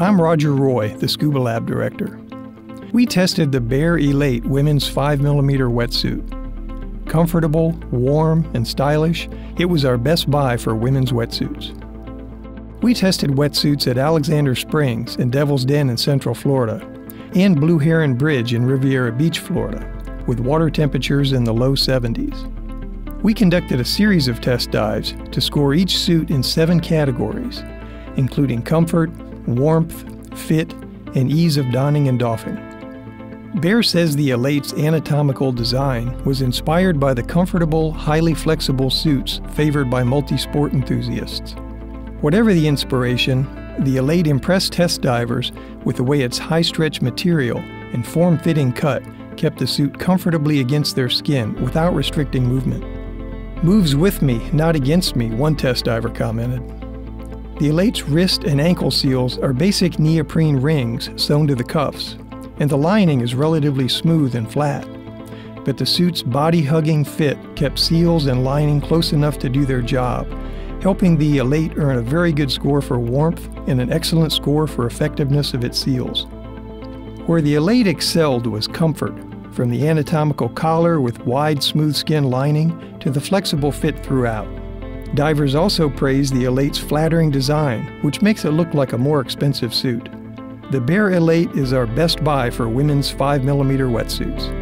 I'm Roger Roy, the ScubaLab Director. We tested the Bare Elate women's 5mm wetsuit. Comfortable, warm, and stylish, it was our best buy for women's wetsuits. We tested wetsuits at Alexander Springs and Devil's Den in Central Florida, and Blue Heron Bridge in Riviera Beach, Florida, with water temperatures in the low 70s. We conducted a series of test dives to score each suit in seven categories, including comfort, warmth, fit, and ease of donning and doffing. Bare says the Elate's anatomical design was inspired by the comfortable, highly flexible suits favored by multi-sport enthusiasts. Whatever the inspiration, the Elate impressed test divers with the way its high stretch material and form fitting cut kept the suit comfortably against their skin without restricting movement. Moves with me, not against me, one test diver commented. The Elate's wrist and ankle seals are basic neoprene rings sewn to the cuffs, and the lining is relatively smooth and flat. But the suit's body hugging fit kept seals and lining close enough to do their job helping the Elate earn a very good score for warmth and an excellent score for effectiveness of its seals. Where the Elate excelled was comfort, from the anatomical collar with wide smooth skin lining to the flexible fit throughout. Divers also praise the Elate's flattering design, which makes it look like a more expensive suit. The Bare Elate is our best buy for women's 5mm wetsuits.